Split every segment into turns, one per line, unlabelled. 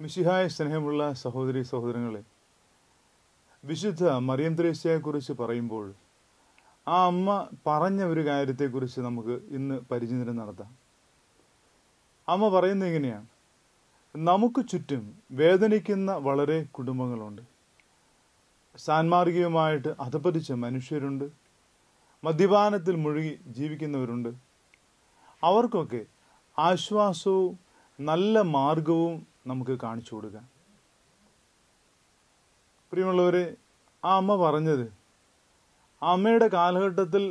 മിശിഹായ സ്നേഹമുള്ള സഹോദരി സഹോദരങ്ങളെ വിശുദ്ധ മറിയം ത്രേസ്യയെക്കുറിച്ച് പറയുമ്പോൾ ആ അമ്മ പറഞ്ഞ ഒരു കാര്യത്തെക്കുറിച്ച് നമുക്ക് ഇന്ന് പരിചിന്തനം നടത്താം. അമ്മ പറയുന്നത് എങ്ങനെയാണ് നമുക്ക് ചുറ്റും വേദനിക്കുന്ന വളരെ കുടുംബങ്ങളുണ്ട്. സാൻമാർഗികമായിട്ട് അധപതിച്ച മനുഷ്യരുണ്ട്. മദ്യപാനത്തിൽ മുഴുകി ജീവിക്കുന്നവരുണ്ട്. അവർക്കൊക്കെ ആശ്വാസവും നല്ല മാർഗവും നമുക്ക് കാണിച്ചു കൊടുക്കാം. പ്രിയമുള്ളവരെ ആ അമ്മ പറഞ്ഞത് അമ്മയുടെ കാലഘട്ടത്തിൽ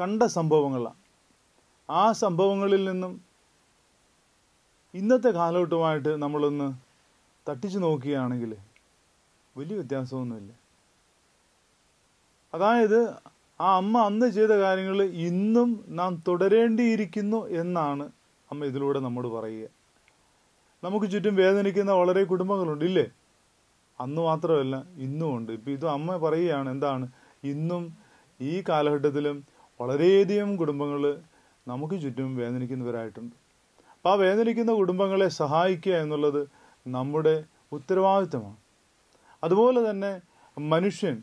കണ്ട സംഭവങ്ങളാണ് ആ സംഭവങ്ങളിൽ നിന്നും ഇന്നത്തെ കാലഘട്ടമായിട്ട് നമ്മളൊന്ന് തട്ടിച്ചു നോക്കുകയാണെങ്കിൽ വലിയ വ്യത്യാസമൊന്നുമില്ല. അതായത് ആ അമ്മ അന്ന് ചെയ്ത കാര്യങ്ങൾ ഇന്നും നാം തുടരേണ്ടിയിരിക്കുന്നു എന്നാണ് അമ്മ ഇതിലൂടെ നമ്മോട് പറയുക. നമുക്ക് ചുറ്റും വേദനിക്കുന്ന വളരെ കുടുംബങ്ങളുണ്ട് ഇല്ലേ? അന്ന് മാത്രമല്ല ഇന്നും ഉണ്ട്. ഇപ്പം ഇത് അമ്മ പറയുകയാണ് എന്താണ് ഇന്നും ഈ കാലഘട്ടത്തിലും വളരെയധികം കുടുംബങ്ങൾ നമുക്ക് ചുറ്റും വേദനിക്കുന്നവരായിട്ടുണ്ട്. അപ്പം ആ വേദനിക്കുന്ന കുടുംബങ്ങളെ സഹായിക്കുക എന്നുള്ളത് നമ്മുടെ ഉത്തരവാദിത്തമാണ്. അതുപോലെ തന്നെ മനുഷ്യൻ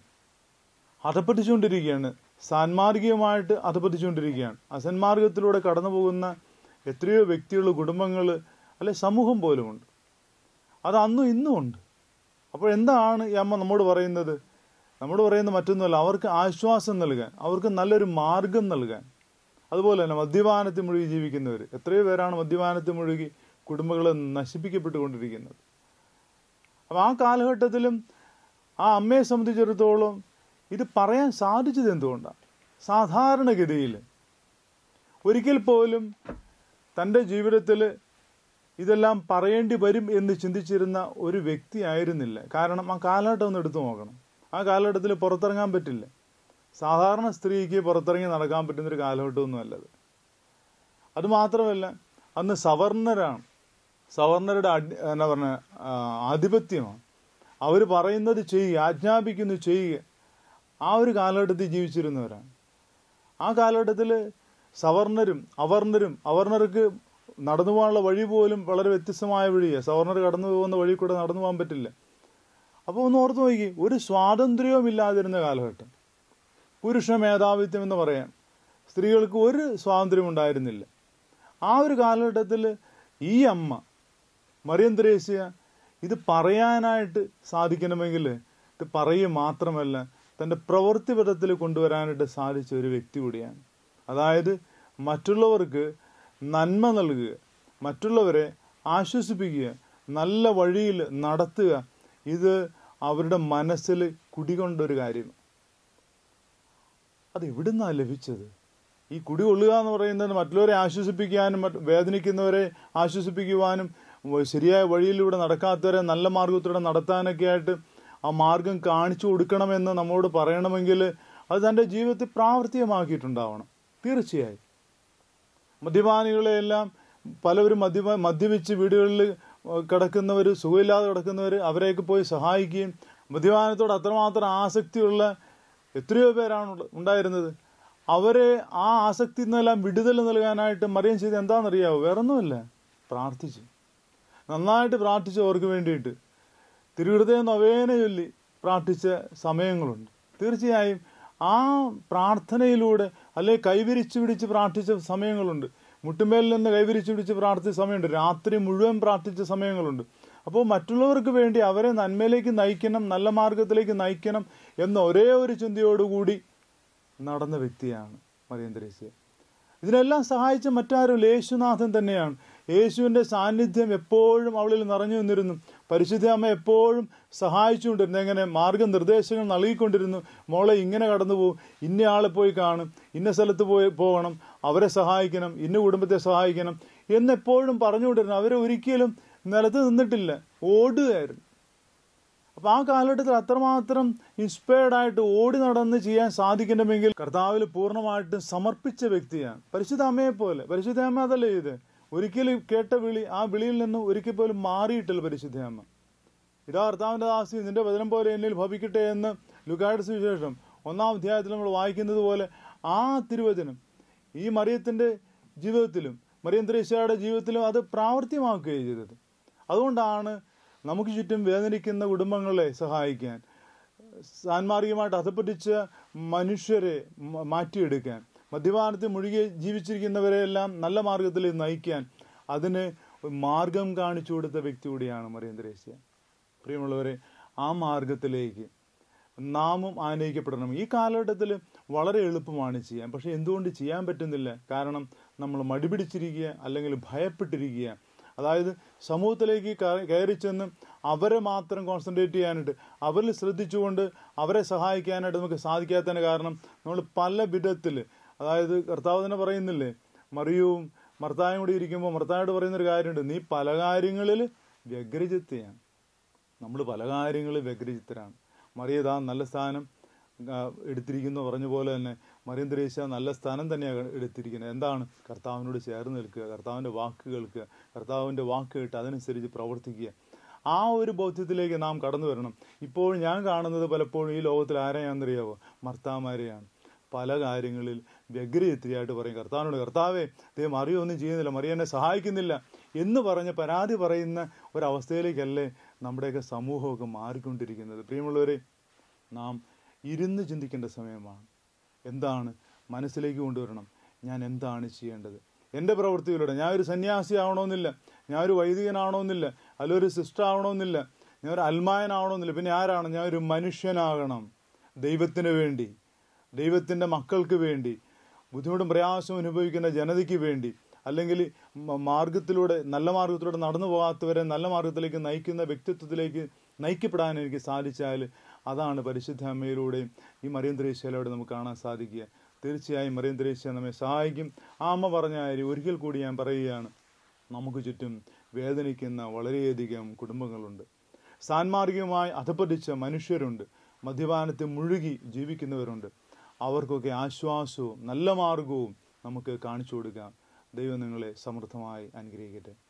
അധപ്പതിച്ചുകൊണ്ടിരിക്കുകയാണ് സാൻമാർഗികമായിട്ട് അധപ്പതിച്ചുകൊണ്ടിരിക്കുകയാണ് അസന്മാർഗത്തിലൂടെ കടന്നു പോകുന്ന എത്രയോ വ്യക്തികൾ കുടുംബങ്ങൾ അല്ലെ സമൂഹം പോലുമുണ്ട് അത് അന്നും ഇന്നും ഉണ്ട്. അപ്പോൾ എന്താണ് ഈ അമ്മ നമ്മോട് പറയുന്നത്? നമ്മോട് പറയുന്നത് മറ്റൊന്നുമല്ല. അവർക്ക് ആശ്വാസം നൽകാൻ അവർക്ക് നല്ലൊരു മാർഗം നൽകാൻ. അതുപോലെ തന്നെ മദ്യപാനത്തിൽ മുഴുകി ജീവിക്കുന്നവർ എത്രയോ പേരാണ് മദ്യപാനത്തിൽ മുഴുകി കുടുംബങ്ങളെ നശിപ്പിക്കപ്പെട്ടുകൊണ്ടിരിക്കുന്നത്. അപ്പം ആ കാലഘട്ടത്തിലും ആ അമ്മയെ സംബന്ധിച്ചിടത്തോളം ഇത് പറയാൻ സാധിച്ചത് എന്തുകൊണ്ടാണ്? സാധാരണഗതിയിൽ ഒരിക്കൽ പോലും തന്റെ ജീവിതത്തിൽ ഇതെല്ലാം പറയേണ്ടി വരും എന്ന് ചിന്തിച്ചിരുന്ന ഒരു വ്യക്തി ആയിരുന്നില്ല. കാരണം ആ കാലഘട്ടം ഒന്ന് എടുത്തു നോക്കണം. ആ കാലഘട്ടത്തിൽ പുറത്തിറങ്ങാൻ പറ്റില്ല. സാധാരണ സ്ത്രീക്ക് പുറത്തിറങ്ങി നടക്കാൻ പറ്റുന്ന ഒരു കാലഘട്ടമൊന്നും അല്ലത് അതുമാത്രമല്ല അന്ന് സവർണരാണ്. സവർണരുടെ എന്നാ പറഞ്ഞ ആധിപത്യമാണ്. അവർ പറയുന്നത് ചെയ്യുക ആജ്ഞാപിക്കുന്നു ചെയ്യുക. ആ ഒരു കാലഘട്ടത്തിൽ ജീവിച്ചിരുന്നവരാണ്. ആ കാലഘട്ടത്തിൽ സവർണരും അവർണരും അവർണർക്ക് നടന്നു പോകാനുള്ള വഴി പോലും വളരെ വ്യത്യസ്തമായ വഴിയാണ് സവർണർ കടന്നു പോകുന്ന വഴി കൂടെ നടന്നു പോകാൻ പറ്റില്ല. അപ്പോൾ ഒന്ന് ഓർത്ത് നോക്കി ഒരു സ്വാതന്ത്ര്യവും ഇല്ലാതിരുന്ന കാലഘട്ടം. പുരുഷ മേധാവിത്വം എന്ന് പറയാം. സ്ത്രീകൾക്ക് ഒരു സ്വാതന്ത്ര്യം ഉണ്ടായിരുന്നില്ല. ആ ഒരു കാലഘട്ടത്തിൽ ഈ അമ്മ മറിയം ത്രേസ്യ ഇത് പറയാനായിട്ട് സാധിക്കണമെങ്കിൽ ഇത് പറയുക മാത്രമല്ല തന്റെ പ്രവൃത്തിപഥത്തിൽ കൊണ്ടുവരാനായിട്ട് സാധിച്ച ഒരു വ്യക്തി കൂടിയാണ്. അതായത് മറ്റുള്ളവർക്ക് നന്മ നൽകുക മറ്റുള്ളവരെ ആശ്വസിപ്പിക്കുക നല്ല വഴിയിൽ നടത്തുക ഇത് അവരുടെ മനസ്സിൽ കുടികൊണ്ടൊരു കാര്യം. അത് എവിടുന്നാണ് ലഭിച്ചത്? ഈ കുടി കൊള്ളുക എന്ന് പറയുന്നത് മറ്റുള്ളവരെ ആശ്വസിപ്പിക്കാനും മറ്റ് വേദനിക്കുന്നവരെ ആശ്വസിപ്പിക്കുവാനും ശരിയായ വഴിയിലൂടെ നടക്കാത്തവരെ നല്ല മാർഗത്തിലൂടെ നടത്താനൊക്കെ ആയിട്ട് ആ മാർഗം കാണിച്ചു കൊടുക്കണമെന്ന് നമ്മോട് പറയണമെങ്കിൽ അത് തന്റെ ജീവിതത്തിൽ പ്രാവർത്തികമാക്കിയിട്ടുണ്ടാവണം. തീർച്ചയായും. മദ്യപാനികളെയെല്ലാം പലവരും മദ്യപ മദ്യപിച്ച് വീടുകളിൽ കിടക്കുന്നവർ സുഖമില്ലാതെ കിടക്കുന്നവർ അവരെയൊക്കെ പോയി സഹായിക്കുകയും മദ്യപാനത്തോട് അത്രമാത്രം ആസക്തിയുള്ള എത്രയോ പേരാണ് ഉണ്ടായിരുന്നത്. അവരെ ആ ആസക്തി നിന്നെല്ലാം വിടുതൽ നൽകാനായിട്ട് മറിയം ചെയ്ത് എന്താണെന്നറിയാവോ? വേറൊന്നുമില്ല. പ്രാർത്ഥിച്ചു. നന്നായിട്ട് പ്രാർത്ഥിച്ചു അവർക്ക് വേണ്ടിയിട്ട്. തിരുഹൃദയം നവേന ചൊല്ലി പ്രാർത്ഥിച്ച സമയങ്ങളുണ്ട്. തീർച്ചയായും ആ പ്രാർത്ഥനയിലൂടെ അല്ലെ കൈവിരിച്ചു പിടിച്ച് പ്രാർത്ഥിച്ച സമയങ്ങളുണ്ട്. മുട്ടുമേലിൽ നിന്ന് കൈവിരിച്ചു പിടിച്ച് പ്രാർത്ഥിച്ച സമയമുണ്ട്. രാത്രി മുഴുവൻ പ്രാർത്ഥിച്ച സമയങ്ങളുണ്ട്. അപ്പോൾ മറ്റുള്ളവർക്ക് വേണ്ടി അവരെ നന്മയിലേക്ക് നയിക്കണം നല്ല മാർഗത്തിലേക്ക് നയിക്കണം എന്ന ഒരേ ഒരു ചിന്തയോടുകൂടി നടന്ന വ്യക്തിയാണ് മറിയം ഇതിനെല്ലാം സഹായിച്ച മറ്റാരും യേശുനാഥൻ തന്നെയാണ്. യേശുവിന്റെ സാന്നിധ്യം എപ്പോഴും അവളിൽ നിറഞ്ഞു നിന്നിരുന്നു. പരിശുദ്ധ അമ്മ എപ്പോഴും സഹായിച്ചുകൊണ്ടിരുന്നു. എങ്ങനെ? മാർഗനിർദ്ദേശങ്ങൾ നൽകിക്കൊണ്ടിരുന്നു. മോളെ ഇങ്ങനെ കടന്നു പോകും ഇന്ന ആളെ പോയി കാണും. ഇന്ന സ്ഥലത്ത് പോയി പോകണം. അവരെ സഹായിക്കണം. ഇന്ന കുടുംബത്തെ സഹായിക്കണം. എന്നെപ്പോഴും പറഞ്ഞുകൊണ്ടിരുന്നു. അവരെ ഒരിക്കലും നിലത്ത് നിന്നിട്ടില്ല. ഓടുകയായിരുന്നു. അപ്പോൾ ആ കാലഘട്ടത്തിൽ അത്രമാത്രം ഇൻസ്പയർഡ് ആയിട്ട് ഓടി നടന്ന് ചെയ്യാൻ സാധിക്കണമെങ്കിൽ കർത്താവിൽ പൂർണമായിട്ടും സമർപ്പിച്ച വ്യക്തിയാണ്. പരിശുദ്ധ അമ്മയെ പോലെ. പരിശുദ്ധ അമ്മ അതല്ലേ ഇത് ഒരിക്കലും കേട്ട വിളി ആ വിളിയിൽ നിന്ന് ഒരിക്കൽ പോലും മാറിയിട്ടില്ല പരിശുദ്ധ അമ്മ. ഇതാ കർത്താവിന്റെ ദാസി നിന്റെ വചനം പോലെ എന്നിൽ ഭവിക്കട്ടെ എന്ന് ലുക്കായുടെ സുവിശേഷം ഒന്നാം അധ്യായത്തിൽ നമ്മൾ വായിക്കുന്നത് പോലെ ആ തിരുവചനം ഈ മറിയത്തിന്റെ ജീവിതത്തിലും മറിയം ജീവിതത്തിലും അത് പ്രാവർത്തികമാക്കുകയാണ് ചെയ്തത്. അതുകൊണ്ടാണ് നമുക്ക് ചുറ്റും വേദനിക്കുന്ന കുടുംബങ്ങളെ സഹായിക്കാൻ സാൻമാർഗികമായിട്ട് അധപ്പറ്റിച്ച മനുഷ്യരെ മാറ്റിയെടുക്കാൻ മദ്യപാനത്തിൽ മുഴുകി ജീവിച്ചിരിക്കുന്നവരെയെല്ലാം നല്ല മാർഗത്തിൽ നയിക്കാൻ അതിന് മാർഗം കാണിച്ചു കൊടുത്ത വ്യക്തി കൂടിയാണ് മറിയം ത്രേസ്യ. പ്രിയമുള്ളവരെ ആ മാർഗത്തിലേക്ക് നാമും ആനയിക്കപ്പെടണം. ഈ കാലഘട്ടത്തിൽ വളരെ എളുപ്പമാണ് ചെയ്യാൻ. പക്ഷെ എന്തുകൊണ്ട് ചെയ്യാൻ പറ്റുന്നില്ല? കാരണം നമ്മൾ മടിപിടിച്ചിരിക്കുക അല്ലെങ്കിൽ ഭയപ്പെട്ടിരിക്കുക. അതായത് സമൂഹത്തിലേക്ക് കയ- കയറി ചെന്ന് അവരെ മാത്രം കോൺസെൻട്രേറ്റ് ചെയ്യാനായിട്ട് അവരിൽ ശ്രദ്ധിച്ചുകൊണ്ട് അവരെ സഹായിക്കാനായിട്ട് നമുക്ക് സാധിക്കാത്തതിന് കാരണം നമ്മൾ പല വിധത്തിൽ അതായത് കർത്താവ് തന്നെ പറയുന്നില്ലേ മറിയവും മർത്തായും കൂടി ഇരിക്കുമ്പോൾ മർത്തായോട് പറയുന്നൊരു കാര്യമുണ്ട് നീ പല കാര്യങ്ങളിൽ വ്യഗ്രചിത്തയാണ്. നമ്മൾ പല കാര്യങ്ങളിൽ വ്യഗ്രചിത്തരാണ്. മറിയതാ നല്ല സ്ഥാനം. എടുത്തിരിക്കുന്നു പറഞ്ഞ പോലെ തന്നെ മറിയം ത്രേസ്യ നല്ല സ്ഥാനം തന്നെയാണ് എടുത്തിരിക്കുന്നത്. എന്താണ് കർത്താവിനോട് ചേർന്ന് നിൽക്കുക കർത്താവിന്റെ വാക്ക് കേൾക്കുക കർത്താവിന്റെ വാക്ക് കേട്ട് അതനുസരിച്ച് പ്രവർത്തിക്കുക. ആ ഒരു ബോധ്യത്തിലേക്ക് നാം കടന്നു വരണം. ഇപ്പോൾ ഞാൻ കാണുന്നത് പലപ്പോഴും ഈ ലോകത്തിൽ ആരെയാണെന്നറിയാവോ? മർത്താമാരെയാണ് പല കാര്യങ്ങളിൽ വ്യഗ്രചിത്രിയായിട്ട് പറയും. കർത്താവിനോട് കർത്താവേ ദൈവം അറിയൊന്നും ചെയ്യുന്നില്ല. മറിയ എന്നെ സഹായിക്കുന്നില്ല. എന്ന് പറഞ്ഞ് പരാതി പറയുന്ന ഒരവസ്ഥയിലേക്കല്ലേ നമ്മുടെയൊക്കെ സമൂഹമൊക്കെ മാറിക്കൊണ്ടിരിക്കുന്നത്. പ്രിയമുള്ളവരെ നാം ഇരുന്ന് ചിന്തിക്കേണ്ട സമയമാണ്. എന്താണ്? മനസ്സിലേക്ക് കൊണ്ടുവരണം. ഞാൻ എന്താണ് ചെയ്യേണ്ടത്? എന്റെ പ്രവൃത്തിയിലൂടെ ഞാൻ ഒരു സന്യാസി ആവണമെന്നില്ല. ഞാൻ ഒരു വൈദികനാവണമെന്നില്ല അല്ല ഒരു സിസ്റ്റർ ആവണമെന്നില്ല. ഞാൻ ഒരു അൽമായനാവണമെന്നില്ല പിന്നെ ആരാണ്? ഞാൻ ഒരു മനുഷ്യനാകണം. ദൈവത്തിന് വേണ്ടി. ദൈവത്തിന്റെ മക്കൾക്ക് വേണ്ടി. ബുദ്ധിമുട്ടും പ്രയാസവും അനുഭവിക്കുന്ന ജനതയ്ക്ക് വേണ്ടി. അല്ലെങ്കിൽ മാർഗത്തിലൂടെ നല്ല മാർഗത്തിലൂടെ നടന്നു പോകാത്തവരെ നല്ല മാർഗത്തിലേക്ക് നയിക്കുന്ന വ്യക്തിത്വത്തിലേക്ക് നയിക്കപ്പെടാൻ എനിക്ക് സാധിച്ചാൽ അതാണ് പരിശുദ്ധ അമ്മയിലൂടെയും ഈ മറിയം ത്രേസ്യയിലൂടെ നമുക്ക് കാണാൻ സാധിക്കുക. തീർച്ചയായും മറിയം നമ്മെ സഹായിക്കും. ആ അമ്മ പറഞ്ഞ കാര്യം ഒരിക്കൽ കൂടി ഞാൻ പറയുകയാണ്. നമുക്ക് ചുറ്റും വേദനിക്കുന്ന വളരെയധികം കുടുംബങ്ങളുണ്ട്. സാൻമാർഗികമായി അധപ്പതിച്ച മനുഷ്യരുണ്ട്. മദ്യപാനത്തിൽ മുഴുകി ജീവിക്കുന്നവരുണ്ട്. അവർക്കൊക്കെ ആശ്വാസവും നല്ല മാർഗവും നമുക്ക് കാണിച്ചു കൊടുക്കാം. ദൈവം നിങ്ങളെ സമൃദ്ധമായി അനുഗ്രഹിക്കട്ടെ.